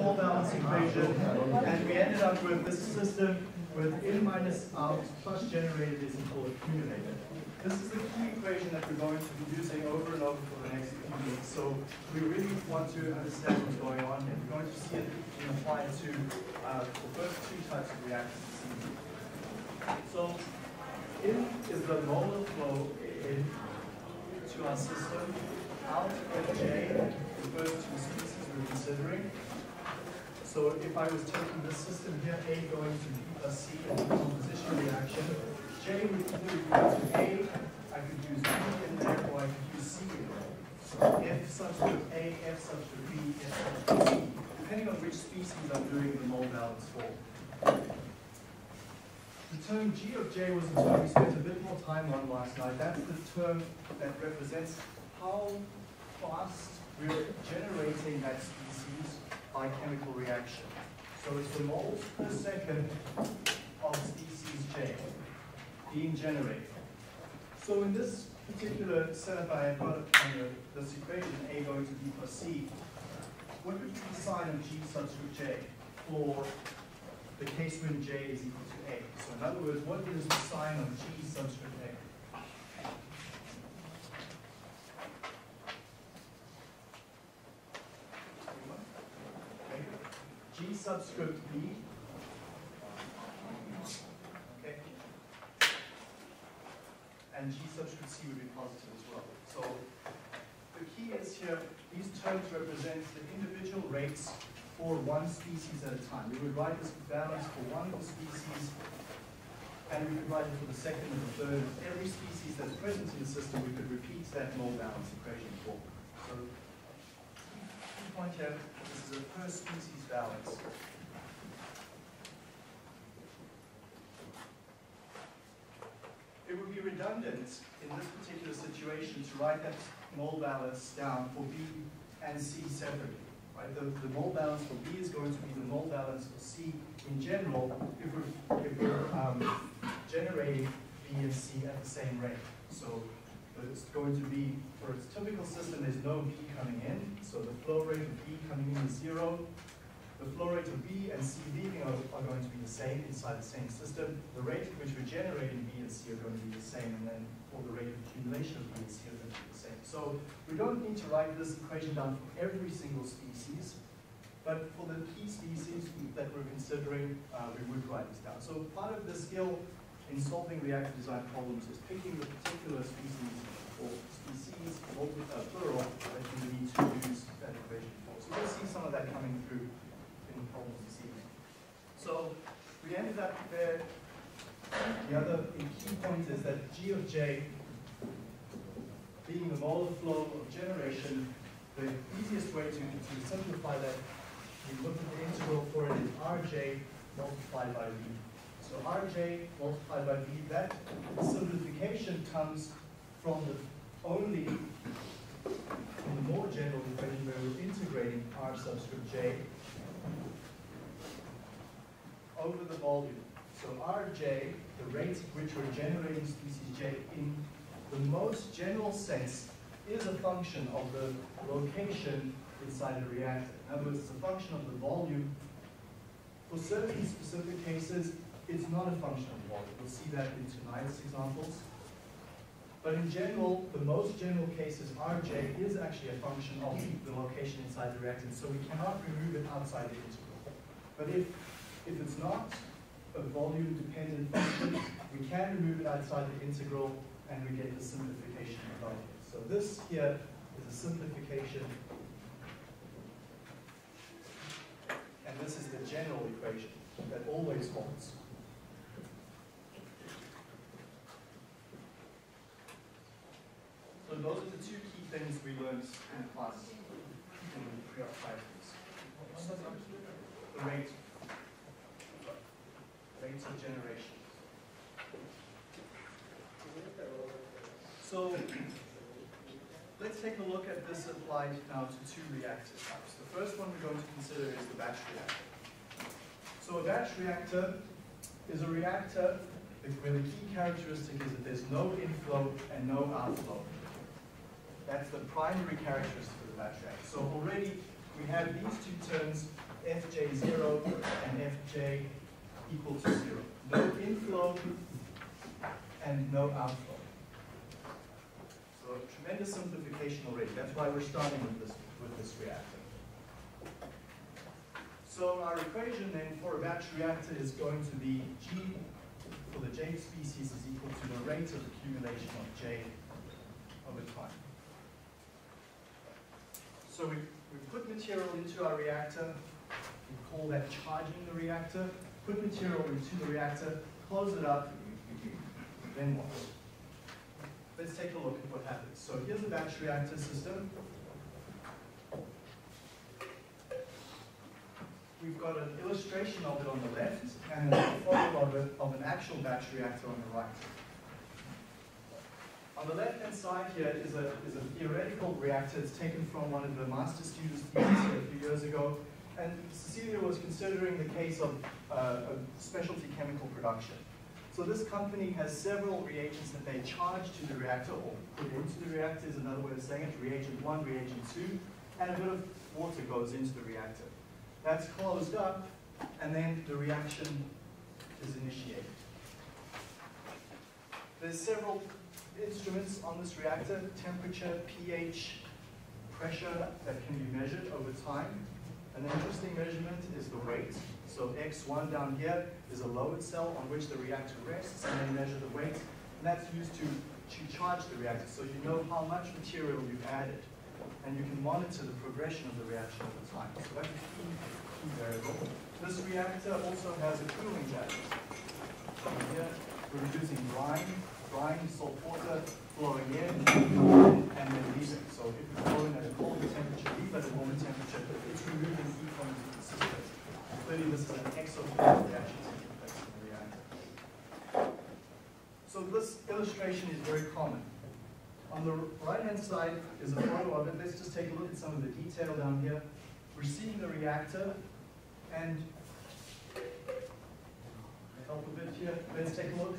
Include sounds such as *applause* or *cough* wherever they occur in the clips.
mole balance equation, and we ended up with this system with in minus out plus generated is equal accumulated. This is the key equation that we're going to be using over and over for the next few weeks. So we really want to understand what's going on here. We're going to see it being applied to uh, the first two types of reactions. So in is the molar flow in to our system. Out Fj refers to the species we're considering. So if I was taking this system here, A going to plus C in the composition reaction, J would either be to A, I could use B in there, or I could use C in there. So F subscript A, F subscript B, F subscript C, depending on which species I'm doing the mole balance for. The term G of J was a term we spent a bit more time on last night. That's the term that represents how fast we're generating that species by chemical reaction. So it's the moles per second of species J being generated. So in this particular setup I have got under this equation, A going to B plus C, what would be the sign of G subscript J for the case when J is equal to A? So in other words, what is the sign of G subscript A? Okay. G subscript B. Okay. And G subscript C would be positive as well. So the key is here, these terms represent the individual rates for one species at a time. We would write this balance for one species, and we could write it for the second and the third. Every species that's present in the system, we could repeat that mole balance equation for. So, key point here, this is a per species balance. It would be redundant in this particular situation to write that mole balance down for B and C separately. Right? The, the mole balance for B is going to be the mole balance for C in general if we're, if we're um, generating B and C at the same rate. So it's going to be, for its typical system, there's no B coming in. So the flow rate of B coming in is zero. The flow rate of B and C leaving are, are going to be the same inside the same system. The rate at which we're generating B and C are going to be the same, and then for the rate of accumulation of B and C are going to be the same. So we don't need to write this equation down for every single species, but for the key species that we're considering, uh, we would write this down. So part of the skill in solving reactor design problems is picking the particular species or species, uh, plural, that you need to use that equation for. So we'll see some of that coming through in the problems this evening. So we ended up there. The other key point is that G of J being the molar flow of generation, the easiest way to, to simplify that, we look at the integral for it is Rj multiplied by V. So Rj multiplied by V, that simplification comes from the only, in the more general equation where we're integrating R subscript J over the volume. So Rj, the rate at which we're generating species J in the most general sense is a function of the location inside the reactor. In other words, it's a function of the volume. For certain specific cases, it's not a function of volume. We'll see that in tonight's examples. But in general, the most general cases, Rj is actually a function of the location inside the reactor, so we cannot remove it outside the integral. But if, if it's not a volume-dependent function, we can remove it outside the integral and we get the simplification above here. So this here is a simplification, and this is the general equation that always holds. So those are the two key things we learned in class in pre-practice. The rate, rates of generation. So let's take a look at this applied now to two reactor types. The first one we're going to consider is the batch reactor. So a batch reactor is a reactor where the key characteristic is that there's no inflow and no outflow. That's the primary characteristic of the batch reactor. So already we have these two terms, Fj0 and Fj equal to zero. No inflow and no outflow. So tremendous simplification already. That's why we're starting with this, with this reactor. So our equation then for a batch reactor is going to be G for the J species is equal to the rate of accumulation of J over time. So we, we put material into our reactor, we call that charging the reactor, put material into the reactor, close it up, then what? Let's take a look at what happens. So here's a batch reactor system. We've got an illustration of it on the left and a photo of it of an actual batch reactor on the right. On the left-hand side here is a, is a theoretical reactor. It's taken from one of the master students' thesis a few years ago. And Cecilia was considering the case of uh, specialty chemical production. So this company has several reagents that they charge to the reactor, or put into the reactor is another way of saying it, reagent one, reagent two, and a bit of water goes into the reactor. That's closed up, and then the reaction is initiated. There's several instruments on this reactor, temperature, pH, pressure that can be measured over time. An interesting measurement is the weight. So X1 down here is a load cell on which the reactor rests, and then measure the weight. And that's used to, to charge the reactor, so you know how much material you've added and you can monitor the progression of the reaction over time. So that's a key, key variable. This reactor also has a cooling jacket. Here we're using brine, brine, salt water flowing in, and then leaving. So if we flow in at a colder temperature, leave at a warmer temperature, it's removing heat from the system. Clearly this is an exothermic reaction taking place in the reactor. So this illustration is very common. On the right-hand side is a photo of it. Let's just take a look at some of the detail down here. We're seeing the reactor, and help a bit here. Let's take a look.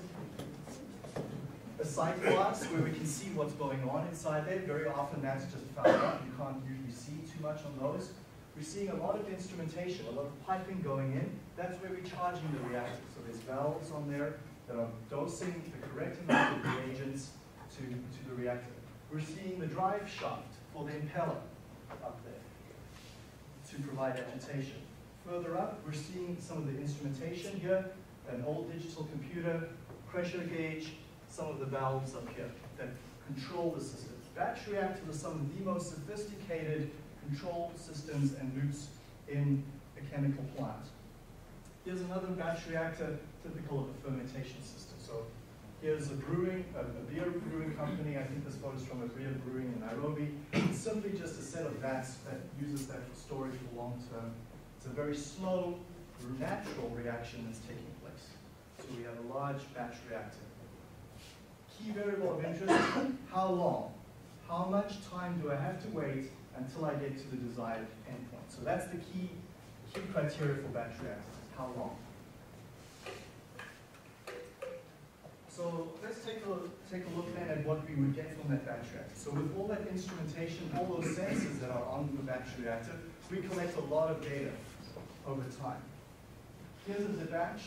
A sight glass where we can see what's going on inside there. Very often that's just found out. You can't usually see too much on those. We're seeing a lot of instrumentation, a lot of piping going in. That's where we're charging the reactor. So there's valves on there that are dosing the correct amount of reagents to, to the reactor. We're seeing the drive shaft for the impeller up there to provide agitation. Further up, we're seeing some of the instrumentation here, an old digital computer, pressure gauge, some of the valves up here that control the system. Batch reactors are some of the most sophisticated control systems and loops in a chemical plant. Here's another batch reactor uh, typical of a fermentation system. So Here's a brewing, a, a, beer brewing company. I think this photo is from a beer brewing in Nairobi. It's simply just a set of vats that uses that for storage for long term. It's a very slow, natural reaction that's taking place. So we have a large batch reactor. Key variable of interest, how long? How much time do I have to wait until I get to the desired endpoint? So that's the key, key criteria for batch reactors, how long? So let's take a, take a look then at what we would get from that batch reactor. So with all that instrumentation, all those sensors that are on the batch reactor, we collect a lot of data over time. Here's a batch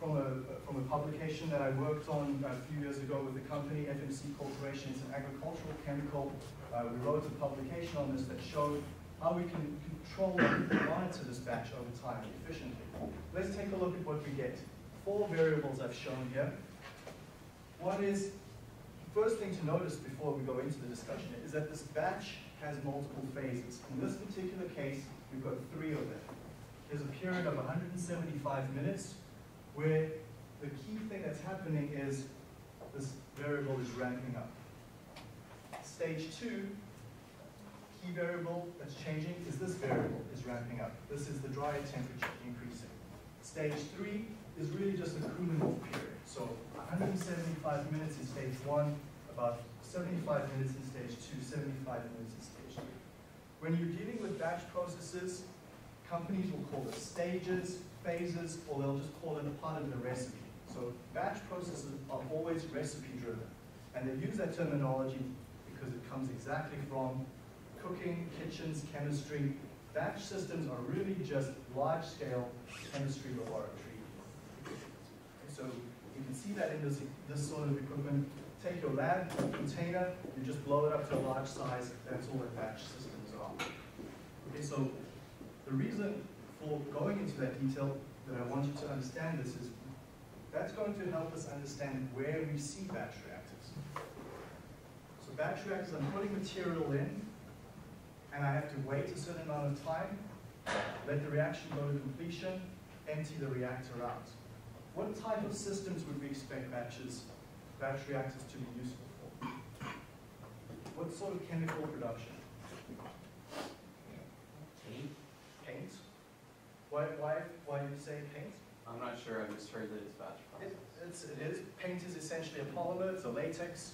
from a, from a publication that I worked on a few years ago with the company, FMC Corporation. It's an agricultural chemical. Uh, we wrote a publication on this that showed how we can control and monitor this batch over time efficiently. Let's take a look at what we get. Four variables I've shown here. One is, first thing to notice before we go into the discussion is that this batch has multiple phases. In this particular case, we've got three of them. There's a period of 175 minutes where the key thing that's happening is this variable is ramping up. Stage two, key variable that's changing is this variable is ramping up. This is the dry temperature increasing. Stage three is really just a cooling off period. So 175 minutes in stage one, about 75 minutes in stage two, 75 minutes in stage three. When you're dealing with batch processes, companies will call it stages, phases, or they'll just call it a part of the recipe. So batch processes are always recipe driven. And they use that terminology because it comes exactly from cooking, kitchens, chemistry. Batch systems are really just large-scale chemistry laboratory. So you can see that in this, this sort of equipment. Take your lab container, you just blow it up to a large size, that's all that batch systems are. Okay, so the reason for going into that detail that I want you to understand this is that's going to help us understand where we see batch reactors. So batch reactors, I'm putting material in, and I have to wait a certain amount of time, let the reaction go to completion, empty the reactor out. What type of systems would we expect batches, batch reactors to be useful for? What sort of chemical production? Paint? Paint? Why, why, why do you say paint? I'm not sure, I just heard that it's batch It, it's, it is, paint is essentially a polymer, it's a latex,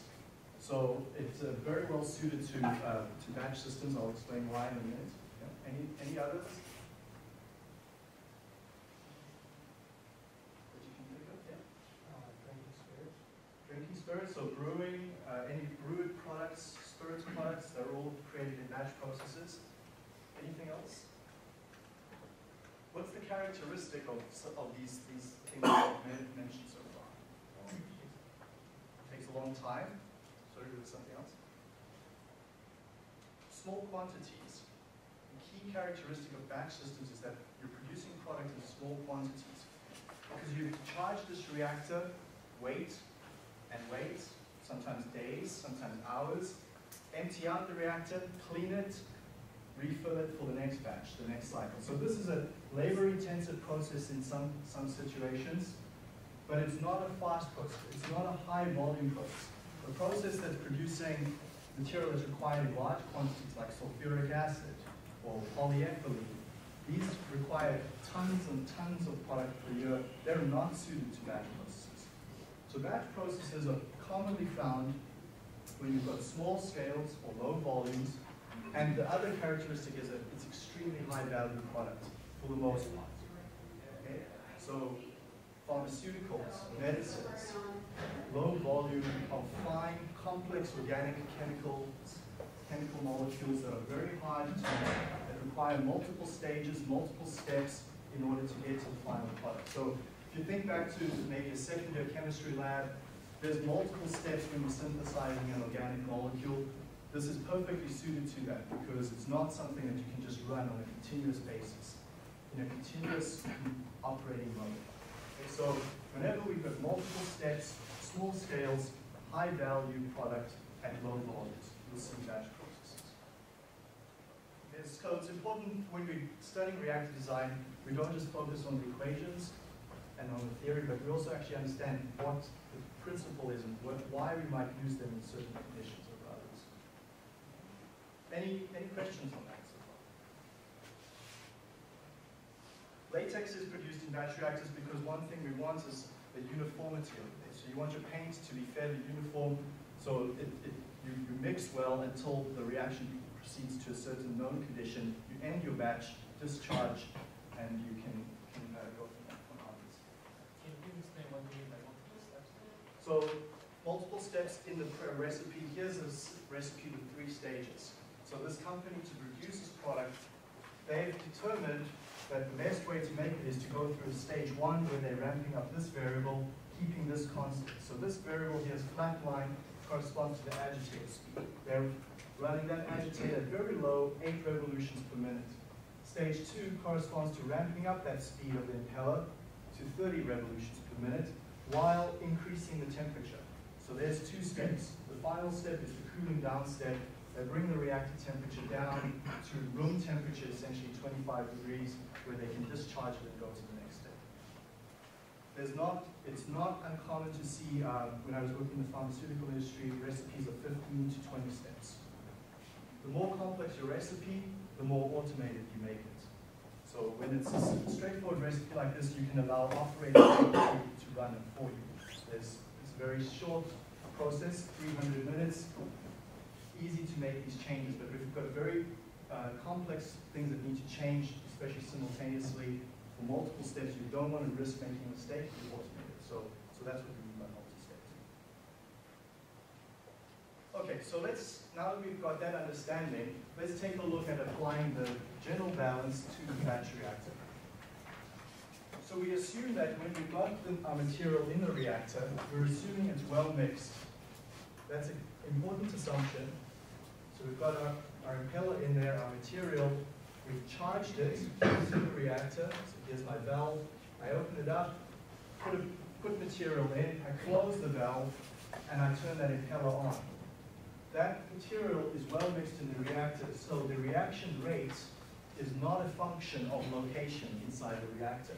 so it's uh, very well suited to, uh, to batch systems, I'll explain why in a minute. Yeah. Any, any others? That you can think of, yeah? Drinking spirits, so brewing, uh, any brewed products, spirits products, they're all created in batch processes. Anything else? What's the characteristic of, of these, these things I've mentioned so far? Takes a long time, sorry, there was something else? Small quantities. The key characteristic of batch systems is that you're producing product in small quantities. Because you charge this reactor, wait, and wait, sometimes days, sometimes hours, empty out the reactor, clean it, refill it for the next batch, the next cycle. So this is a labor-intensive process in some, some situations, but it's not a fast process. It's not a high-volume process. A process that's producing material that's required in large quantities like sulfuric acid or polyethylene, these require tons and tons of product per year. They're not suited to batch processes. So batch processes are commonly found when you've got small scales or low volumes, and the other characteristic is that it's extremely high value product for the most part. Okay? So pharmaceuticals, medicines, low volume of fine, complex organic chemicals, chemical molecules that are very hard to make, that require multiple stages, multiple steps in order to get to the final product. So if you think back to maybe a second year chemistry lab, there's multiple steps when you're synthesizing an organic molecule. This is perfectly suited to that because it's not something that you can just run on a continuous basis, in a continuous operating mode. Okay, so whenever we've got multiple steps, small scales, high value product at low volumes, you'll see batch processes. So it's important when we're studying reactor design, we don't just focus on the equations and on the theory, but we also actually understand what the principle is and what, why we might use them in certain conditions. Any, any questions on that so far? Latex is produced in batch reactors because one thing we want is the uniformity of it. So you want your paint to be fairly uniform, so it, it, you, you mix well until the reaction proceeds to a certain known condition. You end your batch, discharge, and you can, can uh, go from onwards. Can you explain what you mean by multiple steps? So multiple steps in the recipe. Here's a recipe with three stages. So this company to produce this product, they've determined that the best way to make it is to go through stage one where they're ramping up this variable, keeping this constant. So this variable here is flat line corresponds to the agitator speed. They're running that agitator at very low, eight revolutions per minute. Stage two corresponds to ramping up that speed of the impeller to 30 revolutions per minute while increasing the temperature. So there's two steps. The final step is the cooling down step. They bring the reactor temperature down to room temperature, essentially 25 degrees, where they can discharge it and go to the next step. There's not, it's not uncommon to see, um, when I was working in the pharmaceutical industry, recipes of 15 to 20 steps. The more complex your recipe, the more automated you make it. So when it's a straightforward recipe like this, you can allow operators *coughs* to, to run it for you. There's, it's a very short process, 300 minutes, easy to make these changes, but if you've got very uh, complex things that need to change, especially simultaneously, for multiple steps, you don't want to risk making a mistake, you automate it. So, so that's what we mean by multi-steps. Okay, so let's now that we've got that understanding, let's take a look at applying the general balance to the batch reactor. So we assume that when we've got the, our material in the reactor, we're assuming it's well mixed. That's an important assumption. So we've got our, our impeller in there, our material, we've charged it into the reactor. So here's my valve. I open it up, put, a, put material in, I close the valve, and I turn that impeller on. That material is well mixed in the reactor, so the reaction rate is not a function of location inside the reactor.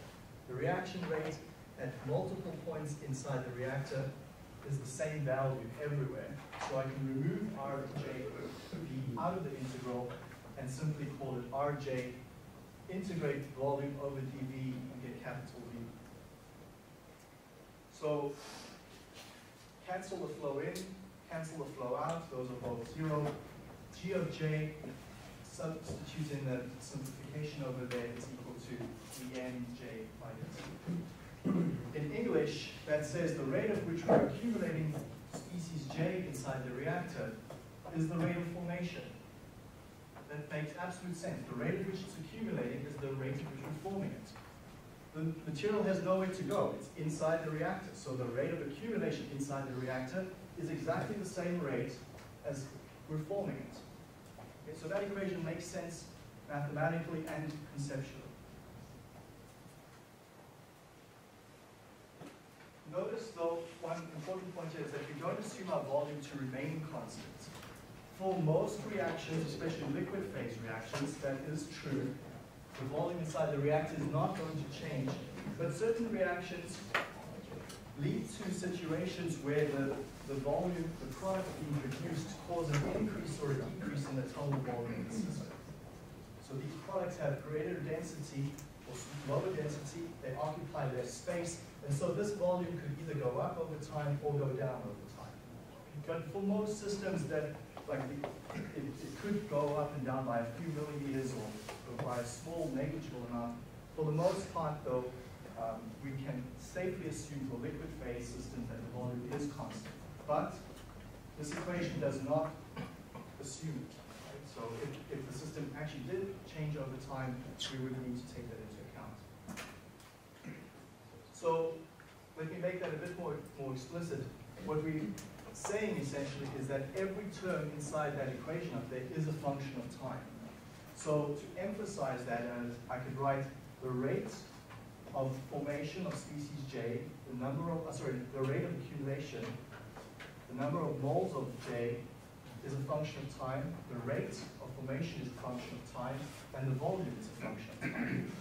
The reaction rate at multiple points inside the reactor is the same value everywhere. So I can remove Rj out of the integral and simply call it Rj, integrate volume over dV and get capital V. So cancel the flow in, cancel the flow out, those are both zero. G of j, substitute in the simplification over there is equal to dnj minus. In English, that says the rate at which we're accumulating species j inside the reactor is the rate of formation. That makes absolute sense. The rate at which it's accumulating is the rate at which we're forming it. The material has nowhere to go. It's inside the reactor. So the rate of accumulation inside the reactor is exactly the same rate as we're forming it. Okay, so that equation makes sense mathematically and conceptually. Notice though, one important point here is that we don't assume our volume to remain constant. For most reactions, especially liquid phase reactions, that is true. The volume inside the reactor is not going to change, but certain reactions lead to situations where the, the volume, the product being produced cause an increase or a decrease in the total volume of the system. So these products have greater density or lower density, they occupy less space, and so this volume could either go up over time or go down over time. But for most systems that, like, it, it could go up and down by a few millimeters or, or by a small negligible amount. For the most part, though, um, we can safely assume for liquid phase systems that the volume is constant. But this equation does not assume it. Right? So if, if the system actually did change over time, we would need to take that into. So let me make that a bit more, more explicit. What we're saying essentially is that every term inside that equation up there is a function of time. So to emphasize that, as I could write the rate of formation of species J, the number of, uh, sorry, the rate of accumulation, the number of moles of J is a function of time, the rate of formation is a function of time, and the volume is a function of time.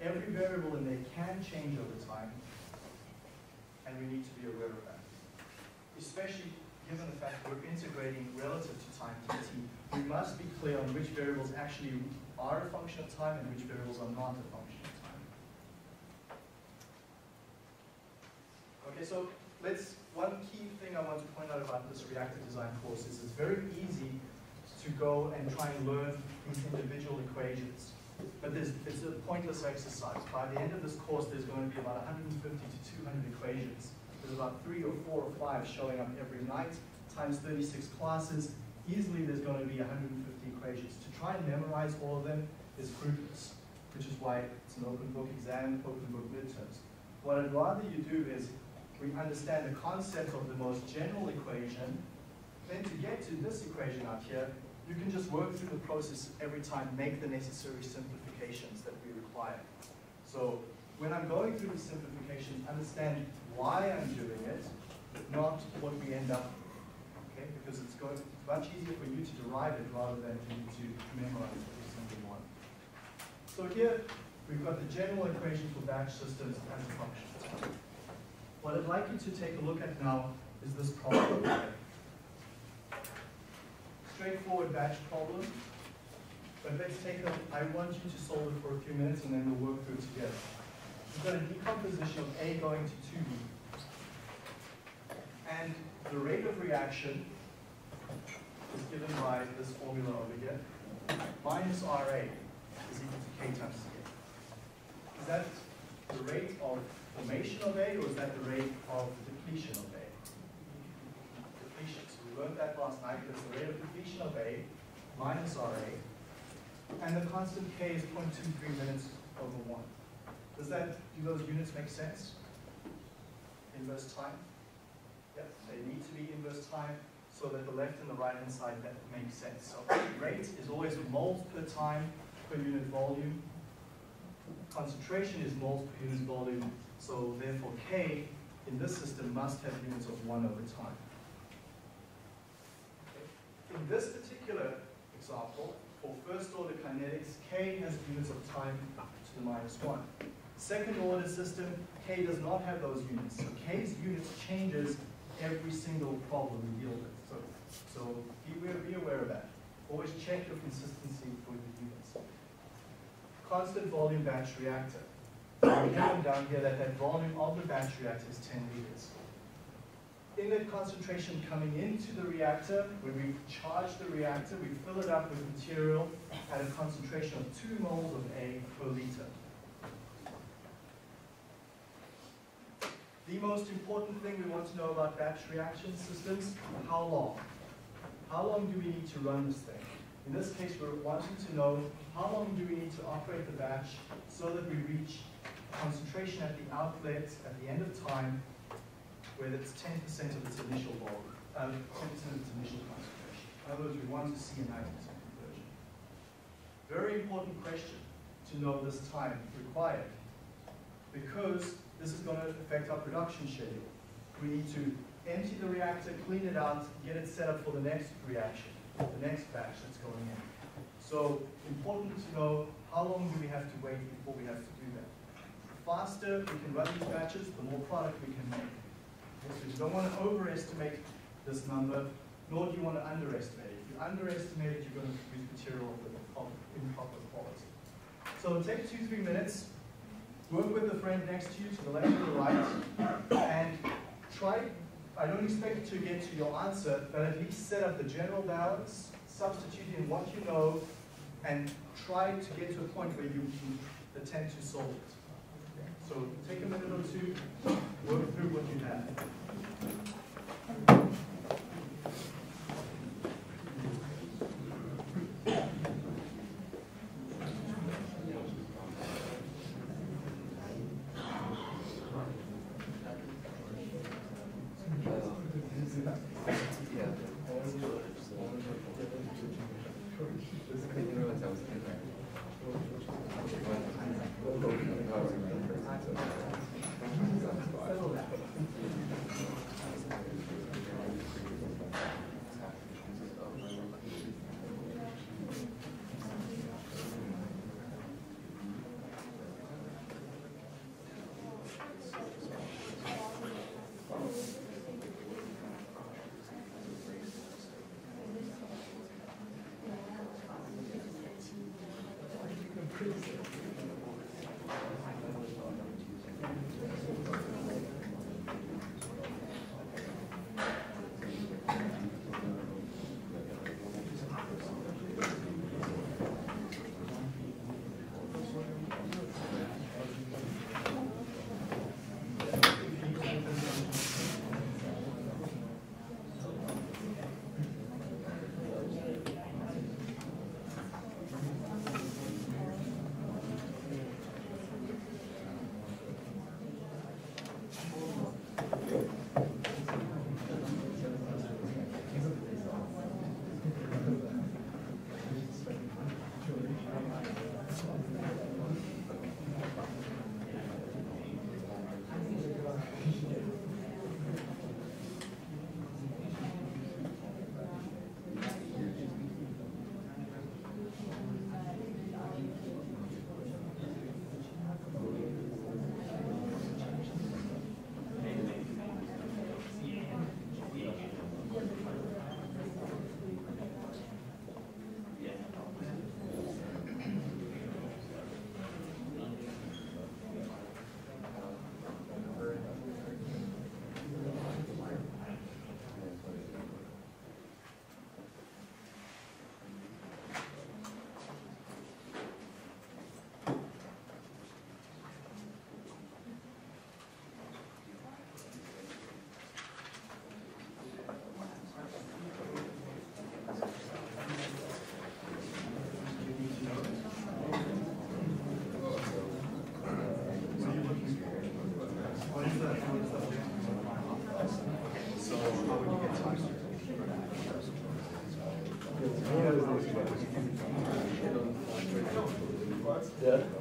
Every variable in there can change over time, and we need to be aware of that. Especially given the fact that we're integrating relative to time dt, we must be clear on which variables actually are a function of time and which variables are not a function of time. Okay, so let's, one key thing I want to point out about this reactor design course is it's very easy to go and try and learn these individual equations. But it's a pointless exercise. By the end of this course, there's going to be about 150 to 200 equations. There's about three or four or five showing up every night, times 36 classes. Easily, there's going to be 150 equations. To try and memorize all of them is fruitless, which is why it's an open book exam, open book midterms. What I'd rather you do is we understand the concept of the most general equation. Then to get to this equation up here, you can just work through the process every time, make the necessary simplifications that we require. So when I'm going through the simplifications, understand why I'm doing it, not what we end up with. Okay? Because it's going much easier for you to derive it rather than for you to memorize every single one. So here we've got the general equation for batch systems as a function. What I'd like you to take a look at now is this problem. Straightforward batch problem. But let's take a, I want you to solve it for a few minutes and then we'll work through it together. We've got a decomposition of A going to 2B. And the rate of reaction is given by this formula over here. Minus RA is equal to K times C. Is that the rate of formation of A, or is that the rate of depletion of A? Learned that last night, that's the rate of completion of A minus RA, and the constant K is 0.23 minutes over one. Does that, do those units make sense? Inverse time? Yep, they need to be inverse time so that the left and the right hand side that makes sense. So rate is always moles per time per unit volume. Concentration is moles per unit volume, so therefore K in this system must have units of one over time. In this particular example, for first order kinetics, K has units of time to the minus one. Second order system, K does not have those units. So K's units changes every single problem we deal with. So, so be, aware, be aware of that. Always check your consistency for your units. Constant volume batch reactor. *coughs* We have down here that that volume of the batch reactor is 10 liters. Inlet concentration coming into the reactor, when we charge the reactor, we fill it up with material at a concentration of 2 moles of A per liter. The most important thing we want to know about batch reaction systems, how long? How long do we need to run this thing? In this case, we're wanting to know how long do we need to operate the batch so that we reach concentration at the outlet at the end of time where it's 10% of its initial volume, um, 10% of its initial concentration. In other words, we want to see a 90% conversion. Very important question to know this time required because this is going to affect our production schedule. We need to empty the reactor, clean it out, get it set up for the next reaction, the next batch that's going in. So important to know how long do we have to wait before we have to do that. The faster we can run these batches, the more product we can make. You don't want to overestimate this number, nor do you want to underestimate it. If you underestimate it, you're going to produce material of improper quality. So take two, three minutes work with the friend next to you, to the left or the right, and try, I don't expect to get to your answer, but at least set up the general balance, substitute in what you know, and try to get to a point where you can attempt to solve it. So take a minute or two, work through what you have. cruises.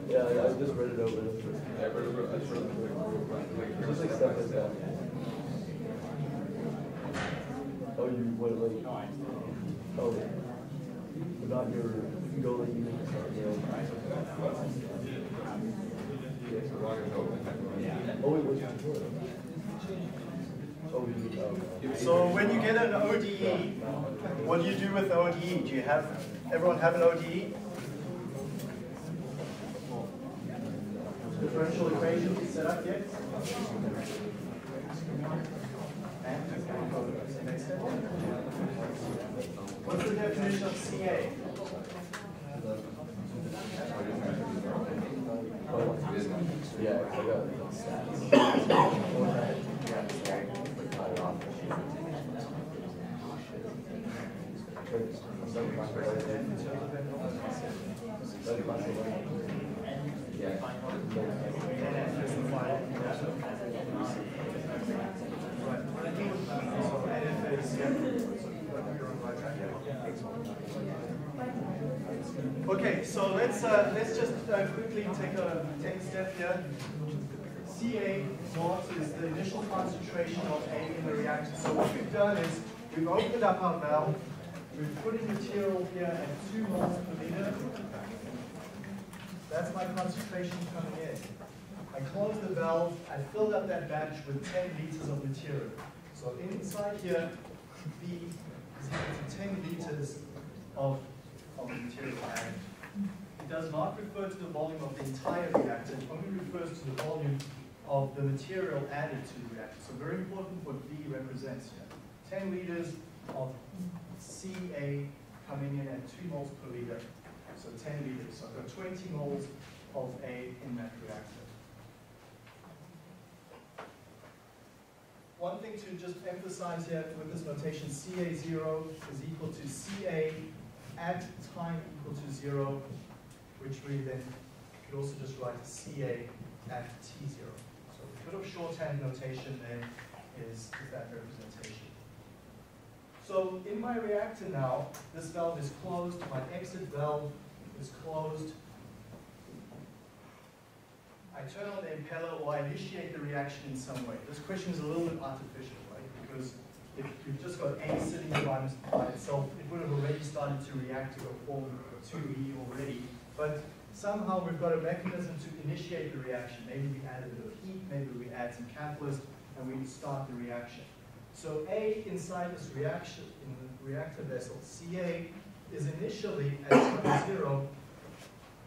Yeah, yeah, yeah, I just read it over. Yeah, but it's really, it's really quick. Like, Just like stuff like that. Oh, you went like, oh, but not your, you can go like, you can start, you know. As long as it's open. Oh, wait, what's your tutorial? Oh, you, oh. So when you get an ODE, what do you do with the ODE? Do you have, everyone have an? ODE? Differential equation set up yet? What's the definition of CA? Yeah. Okay, so let's uh, let's just uh, quickly take a take a step here. Ca naught is the initial concentration of A in the reactor. So what we've done is we've opened up our valve, we've put in material here at two moles per liter. That's my concentration coming in. I closed the valve, I filled up that batch with 10 liters of material. So inside here, B is equal to 10 liters of, of material added. It does not refer to the volume of the entire reactor, it only refers to the volume of the material added to the reactor. So very important what V represents here. 10 liters of Ca coming in at 2 moles per liter. So 10 liters. So I've got 20 moles of A in that reactor. One thing to just emphasize here with this notation, Ca0 is equal to Ca at time equal to zero, which we then could also just write Ca at T0. So a bit of shorthand notation there is, is that representation. So in my reactor now, this valve is closed, my exit valve is closed. I turn on the impeller or I initiate the reaction in some way. This question is a little bit artificial, right? Because if you've just got A sitting by, by itself, it would have already started to react to a form 2E already. But somehow we've got a mechanism to initiate the reaction. Maybe we add a bit of heat, maybe we add some catalyst, and we start the reaction. So A inside this reaction, in the reactor vessel, Ca is initially at zero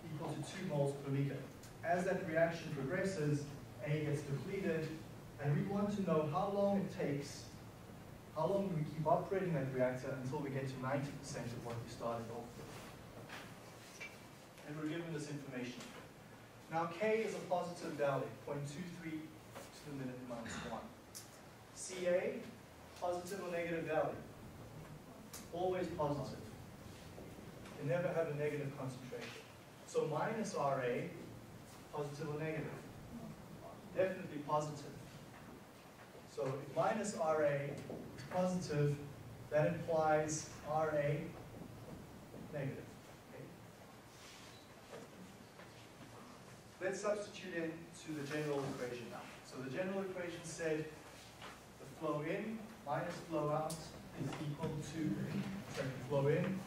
equal to two moles per liter. As that reaction progresses, A gets depleted, and we want to know how long it takes, how long do we keep operating that reactor until we get to 90% of what we started off with. And we're given this information. Now K is a positive value, 0.23 to the minute minus 1. Ca, positive or negative value? Always positive. Never have a negative concentration. So minus Ra, positive or negative? Definitely positive. So if minus Ra is positive, that implies Ra negative. Okay? Let's substitute into the general equation now. So the general equation said the flow in minus flow out is equal to, sorry, flow in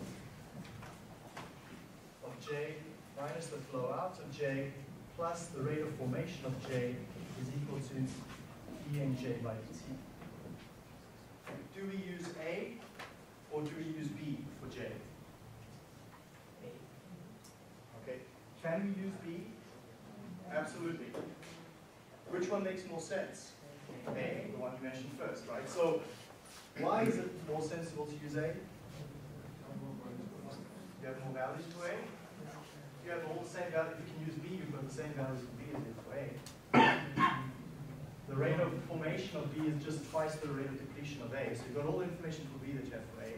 J minus the flow out of J plus the rate of formation of J is equal to E and J by dt. Do we use A or do we use B for J? Okay, can we use B? Absolutely. Which one makes more sense? A, the one you mentioned first, right? So why is it more sensible to use A? You have more values for A? You have all the same values, you can use B, you've got the same values for B as you have for A. The rate of formation of B is just twice the rate of depletion of A, so you've got all the information for B that you have for A.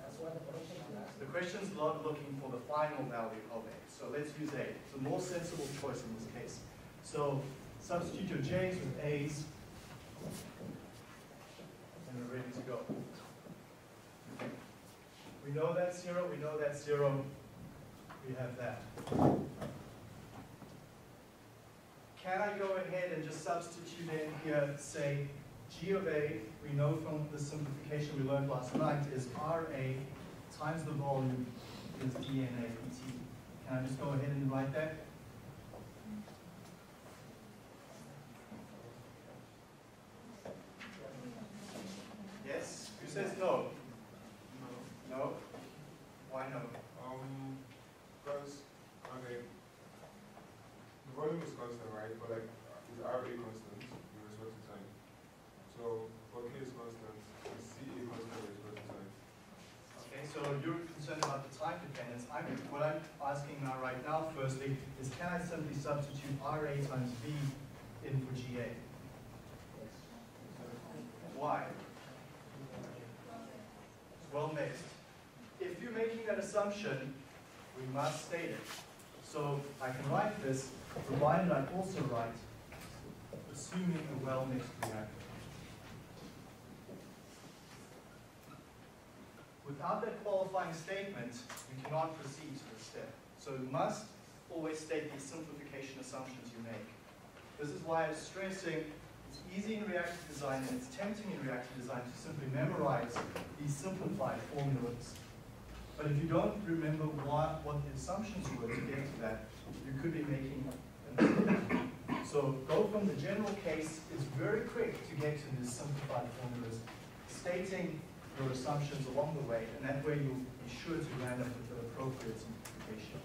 That's why the question. The question's not looking for the final value of A, so let's use A. It's a more sensible choice in this case. So substitute your J's with A's, and we're ready to go. We know that's zero, we know that's zero. We have that. Can I go ahead and just substitute in here, say, G of A, we know from the simplification we learned last night, is RA times the volume is DNA PT. Can I just go ahead and write that? Yes? Who says? No? Why no? Um, because, okay, the volume is constant, right? But like, is RA constant with respect to time? So, for K is constant, is CA constant with respect to time? Okay, so you're concerned about the time dependence. I'm, what I'm asking now, right now, firstly, is can I simply substitute RA times V in for GA? Why? Well mixed. If you're making that assumption, we must state it. So I can write this, provided I also write, assuming a well-mixed reactor. Without that qualifying statement, you cannot proceed to this step. So you must always state the simplification assumptions you make. This is why I'm stressing it's easy in reactor design and it's tempting in reactor design to simply memorize these simplified formulas. But if you don't remember what, what the assumptions were to get to that, you could be making a mistake. So go from the general case, it's very quick to get to these simplified formulas, stating your assumptions along the way, and that way you'll be sure to land up with the appropriate simplification.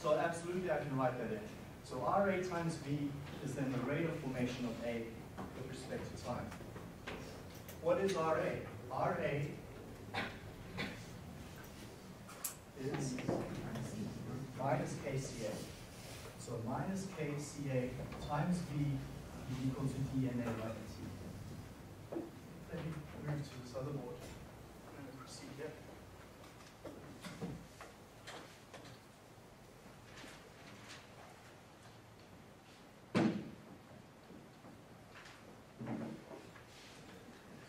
So absolutely I can write that in. So RA times V is then the rate of formation of A with respect to time. What is RA? RA is minus KCA. So minus KCA times V is equal to DNA by T. Let me move to this other board and proceed here.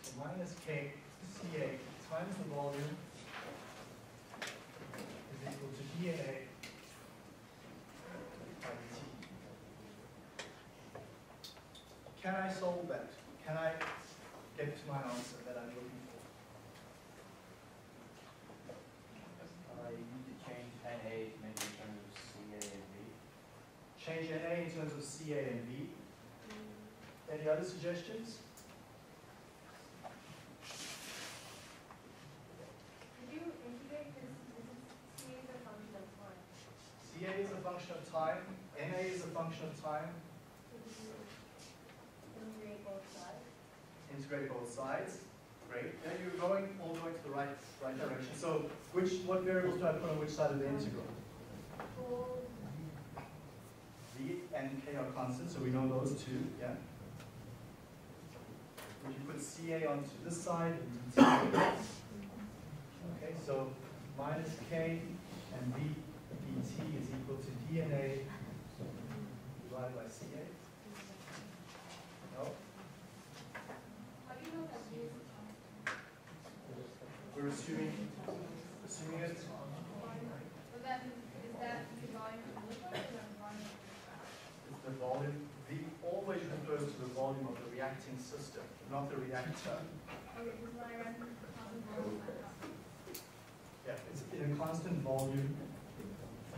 So minus K CA times the volume equal by T. Can I solve that? Can I get to my answer that I'm looking for? Uh, you need to change NA to make it in terms of CA and V. Change NA in terms of CA and B. Any other suggestions? Could you integrate this, this is C is a function of time, CA is a function of time, NA is a function of time, so could you integrate both sides? integrate both sides. Great. Then you're going all going to the right, right direction. So which, what variables do I put on which side of the integral? V and K are constant, so we know those two, yeah? Would you put CA onto this side? Okay, so minus K and V, VT is equal to DNA divided by CA? No? how do you know that V is We're assuming, assuming it, But then, is that the volume of the liquid or the volume of the it's the volume, V always refers to the volume of the reacting system, not the reactor. Oh, okay, because when I read the common volume, I thought, Yeah, it's in a constant volume.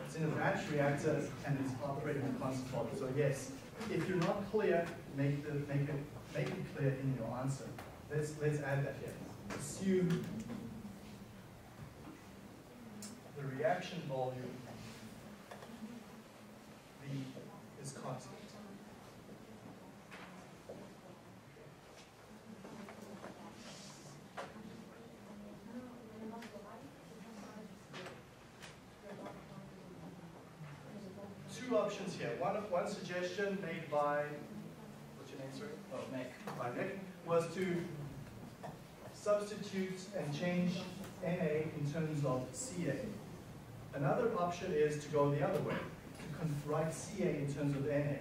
It's in a batch reactor and it's operating in a constant volume. So yes, if you're not clear, make the, make it, make it clear in your answer. Let's, let's add that here. Assume the reaction volume V is constant. Two options here. One, one suggestion made by, what's your name, sir? Oh, Nick. By Nick, was to substitute and change NA in terms of CA. Another option is to go the other way, to write CA in terms of NA.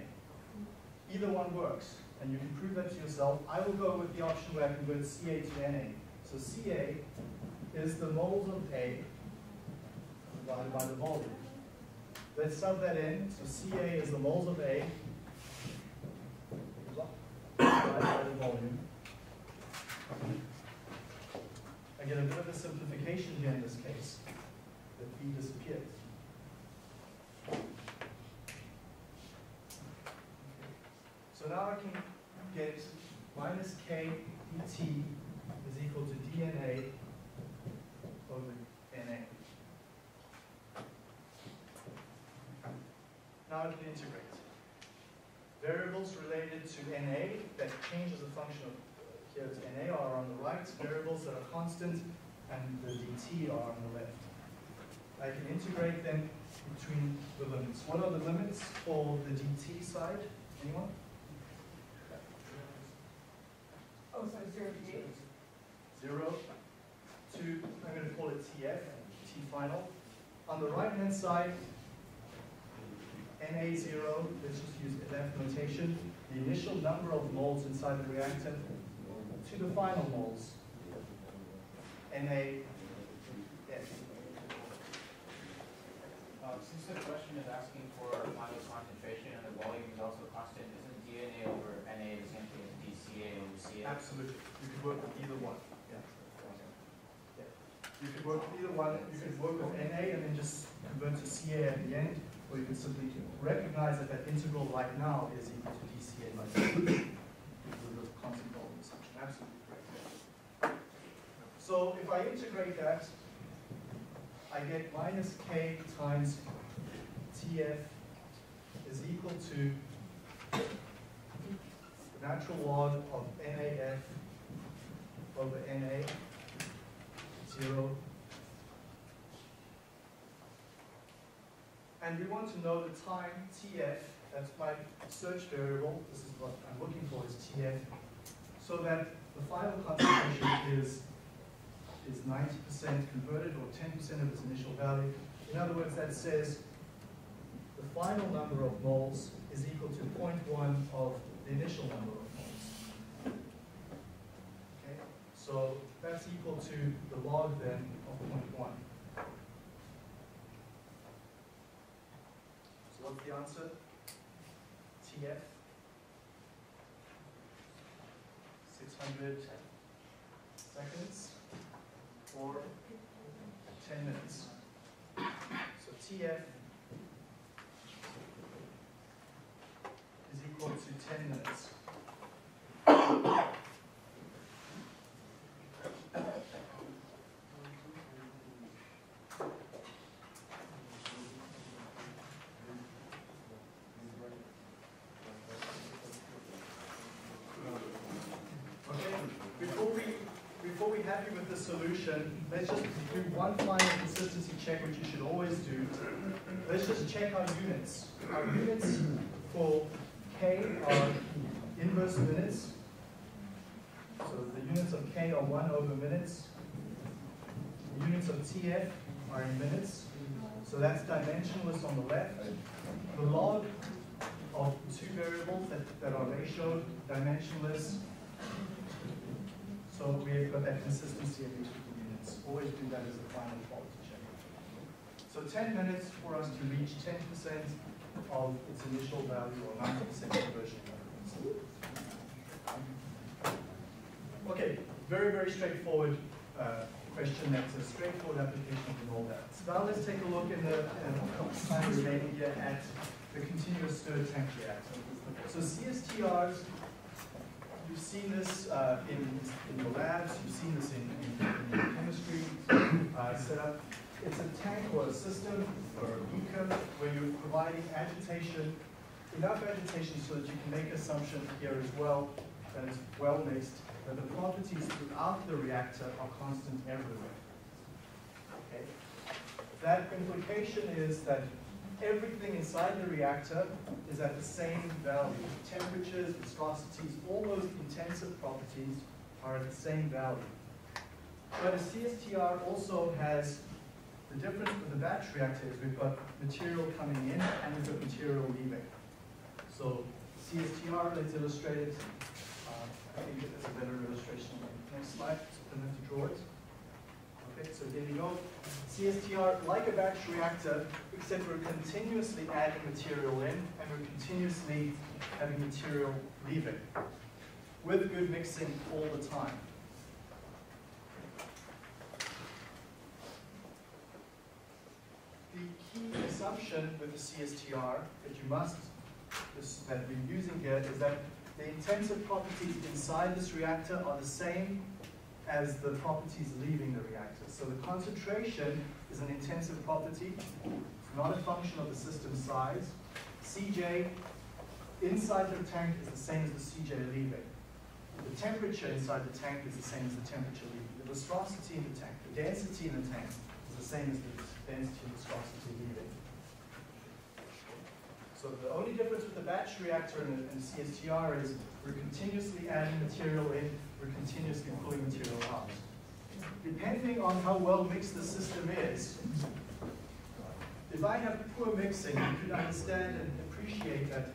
Either one works, and you can prove that to yourself. I will go with the option where I convert CA to NA. So CA is the moles of A divided by the volume. Let's sub that in, so Ca is the moles of A. divided by the volume. I get a bit of a simplification here in this case, that B disappears. So now I can get minus K dt is equal to dNA over NA. Now I can integrate. Variables related to NA that change as a function of, uh, here it's NA are on the right, variables that are constant and the dt are on the left. I can integrate them between the limits. What are the limits for the dt side? Anyone? Oh, so zero to eight? Zero to, I'm going to call it TF, T final. On the right-hand side, NA zero, let's just use LF notation, the initial number of moles inside the reactor to the final moles. NA F. Uh, Um, since the question is asking for final concentration and the volume is also constant, isn't DNA over NA the same thing as DCA over CA? Absolutely. You could work with either one. Yeah. Yeah. You could work with either one. You could work with NA and then just convert to CA at the end, or you could simply recognize that that integral right now is equal to dCA by constant volume assumption. Absolutely. So if I integrate that, I get minus k times TF is equal to natural log of NAF over NA, zero. And we want to know the time TF, that's my search variable, this is what I'm looking for is TF, so that the final concentration is, is ninety percent converted or ten percent of its initial value. In other words, that says the final number of moles is equal to 0.1 of the initial number of moles. Okay, so that's equal to the log then of 0.1. So what's the answer? TF? 600 seconds or 10 minutes. So TF is equal to 10 minutes. Okay, before we, you with the solution, let's just do one final consistency check, which you should always do. Let's just check our units. Our units for K are inverse minutes. So the units of K are one over minutes. The units of TF are in minutes. So that's dimensionless on the left. The log of two variables that, that are ratioed, dimensionless. So we've got that consistency of the units. Always do that as a final quality check. So 10 minutes for us to reach 10% of its initial value or 90% conversion value. Okay, very, very straightforward uh, question. That's a straightforward application of the mole balance. Now let's take a look in the time remaining here at the continuous stirred tank reactor. So CSTRs, you've seen this uh, in, in the labs, you've seen this in, in, in chemistry uh, setup. It's a tank or a system or a beaker where you're providing agitation, enough agitation so that you can make assumption here as well that it's well mixed, that the properties throughout the reactor are constant everywhere. Okay? That implication is that everything inside the reactor is at the same value. Temperatures, viscosities, all those intensive properties are at the same value. But a CSTR also has, the difference with the batch reactor is we've got material coming in and we've got material leaving. So CSTR, let's illustrate it. Uh, I think it's a better illustration next slide, so I don't have to draw it. Okay, so here we go. CSTR, like a batch reactor, except we're continuously adding material in and we're continuously having material leaving with good mixing all the time. The key assumption with the CSTR that you must, that we're using here is that the intensive properties inside this reactor are the same as the properties leaving the reactor. So the concentration is an intensive property, not a function of the system size. Cj inside the tank is the same as the Cj leaving. The temperature inside the tank is the same as the temperature leaving. The viscosity in the tank, the density in the tank is the same as the density and viscosity leaving. So the only difference with the batch reactor and and CSTR is we're continuously adding material in, we're continuously pulling material out. Depending on how well mixed the system is, if I have poor mixing, you could understand and appreciate that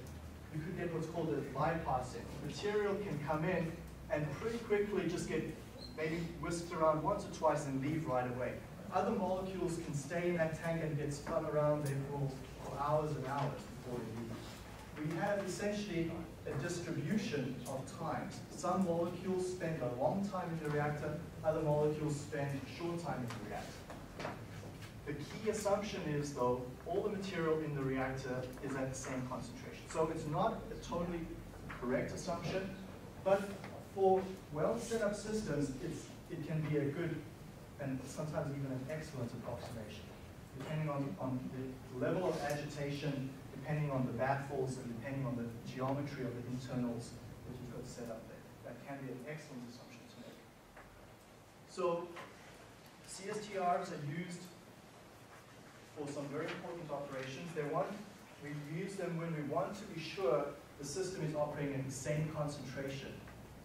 you could get what's called a bypassing. Material can come in and pretty quickly just get maybe whisked around once or twice and leave right away. Other molecules can stay in that tank and get spun around there for, for hours and hours We have essentially a distribution of times. Some molecules spend a long time in the reactor, other molecules spend a short time in the reactor. The key assumption is, though, all the material in the reactor is at the same concentration. So it's not a totally correct assumption, but for well set up systems, it can be a good and sometimes even an excellent approximation, depending on, on the level of agitation, depending on the baffles, and depending on the geometry of the internals that you've got set up there. That can be an excellent assumption to make. So CSTRs are used for some very important operations. They want, we use them when we want to be sure the system is operating at the same concentration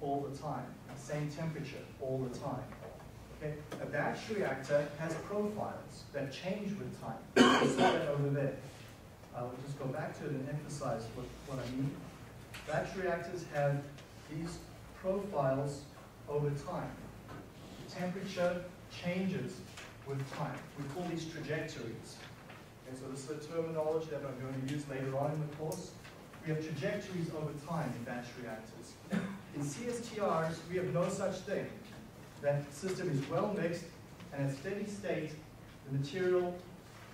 all the time, same temperature all the time. Okay? A batch reactor has profiles that change with time. You saw that over there. I'll just go back to it and emphasize what, what I mean. Batch reactors have these profiles over time. The temperature changes with time. We call these trajectories. And so this is the terminology that I'm going to use later on in the course. We have trajectories over time in batch reactors. In CSTRs, we have no such thing. That system is well mixed, and at steady state, the material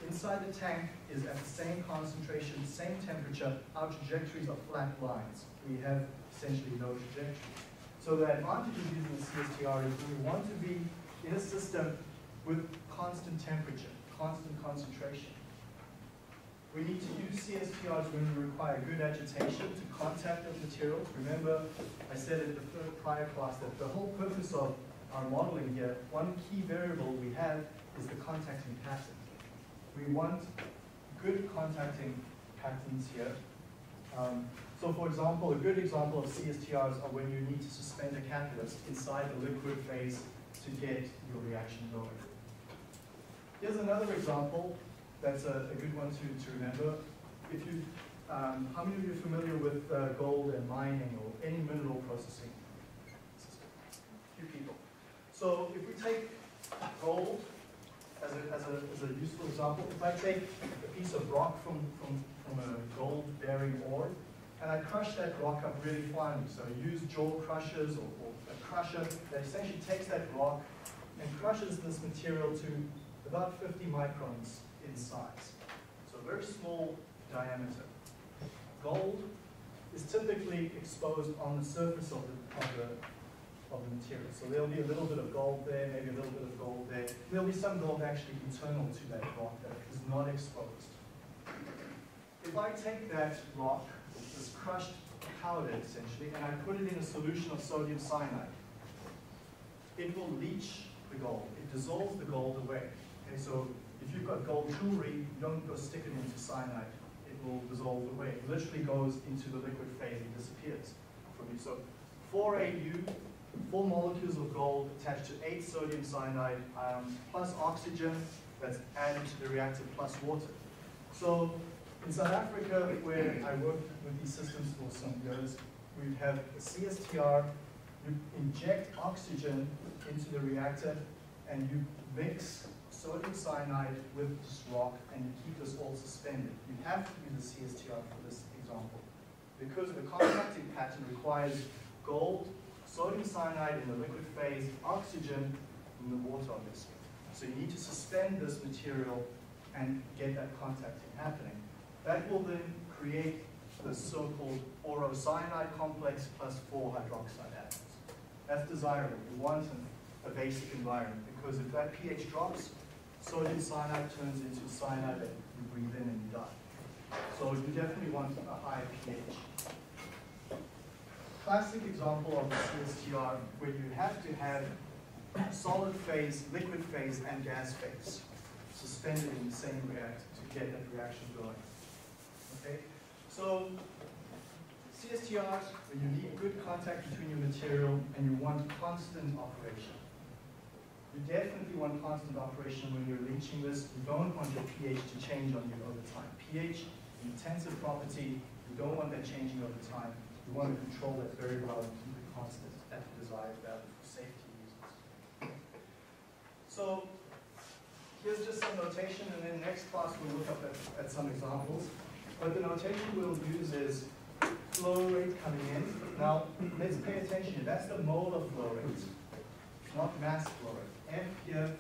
inside the tank is at the same concentration, same temperature. Our trajectories are flat lines. We have essentially no trajectory. So the advantage of using the CSTR is we want to be in a system with constant temperature, constant concentration. We need to use CSTRs when we require good agitation to contact those materials. Remember, I said in the third prior class that the whole purpose of our modeling here, one key variable we have is the contacting pattern. We want good contacting patterns here. Um, so for example, a good example of CSTRs are when you need to suspend a catalyst inside the liquid phase to get your reaction going. Here's another example that's a, a good one to, to remember. If you, um, how many of you are familiar with uh, gold and mining or any mineral processing? A few people. So if we take gold as a, as a, as a useful example, if I take a piece of rock from, from, from a gold-bearing ore, and I crush that rock up really finely, so I use jaw crushers or, or a crusher that essentially takes that rock and crushes this material to about 50 microns in size. So a very small diameter. Gold is typically exposed on the surface of the, of the, of the material. So there'll be a little bit of gold there, maybe a little bit of gold there. There'll be some gold actually internal to that rock that is not exposed. If I take that rock, this crushed powder essentially, and I put it in a solution of sodium cyanide, it will leach the gold. It dissolves the gold away. Okay, so if you've got gold jewelry, you don't go stick it into cyanide. It will dissolve away. It literally goes into the liquid phase and disappears from you. So 4AU, four molecules of gold attached to eight sodium cyanide ions plus oxygen that's added to the reactor plus water. So in South Africa, where I worked with these systems for some years, we'd have a CSTR, you inject oxygen into the reactor and you mix sodium cyanide with this rock and you keep this all suspended. You have to use a CSTR for this example. Because the contacting pattern requires gold, sodium cyanide in the liquid phase, oxygen in the water obviously. So you need to suspend this material and get that contacting happening. That will then create the so-called aurocyanide complex plus four hydroxide atoms. That's desirable. You want an- a basic environment because if that pH drops, sodium cyanide turns into cyanide that you breathe in and you die. So you definitely want a high pH. Classic example of the CSTR where you have to have solid phase, liquid phase, and gas phase suspended in the same reactor to get that reaction going. Okay, so CSTRs, when you need good contact between your material and you want constant operation. You definitely want constant operation when you're leaching this. You don't want your pH to change on you over time. pH, intensive property, you don't want that changing over time. You want to control that very well and keep it constant at the desired value for safety reasons. So here's just some notation, and then next class we'll look up at, at some examples. But the notation we'll use is flow rate coming in. Now, let's pay attention. That's the molar flow rate, not mass flow rate. F here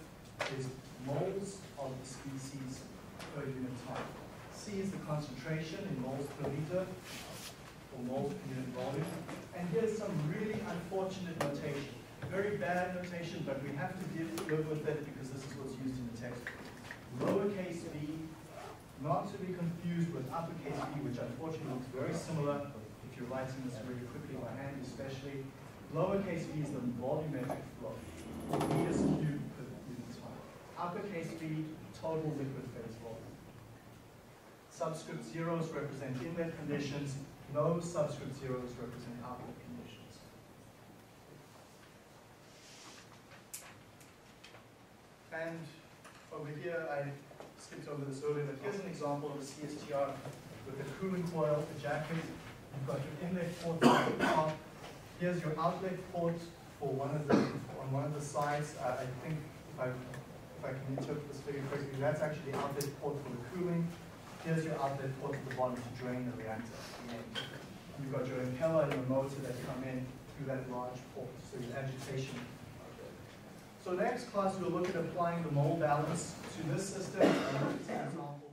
is moles of the species per unit time. C is the concentration in moles per liter, per unit volume. And here's some really unfortunate notation. Very bad notation, but we have to deal, live with it because this is what's used in the textbook. Lowercase v, not to be confused with uppercase v, which unfortunately looks very similar if you're writing this really quickly by hand especially. Lowercase v is the volumetric flow, meters cubed per unit time. Uppercase v, total liquid phase volume. Subscript zeros represent inlet conditions, no subscript zeros represent outlet conditions. And over here, I skipped over this earlier, but here's an example of a CSTR with a cooling coil, a jacket. You've got your inlet port at the top. Here's your outlet port for one of the, on one of the sides. Uh, I think if I, if I can interpret this figure correctly, that's actually the outlet port for the cooling. Here's your outlet port at the bottom to drain the reactor. end. You've got your impeller and your motor that come in through that large port, so your agitation. So next class, we'll look at applying the mole balance to this system *coughs*